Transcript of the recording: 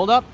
Hold up.